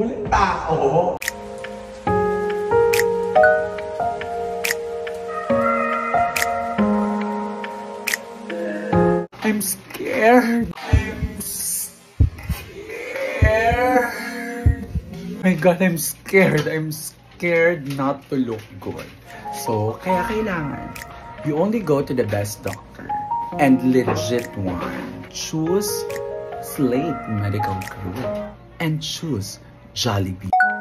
Tao. I'm scared. I'm scared. My God, I'm scared. I'm scared not to look good. So, kaya kailangan, you only go to the best doctor and legit one. Choose Slate Medical Group and choose jali pi.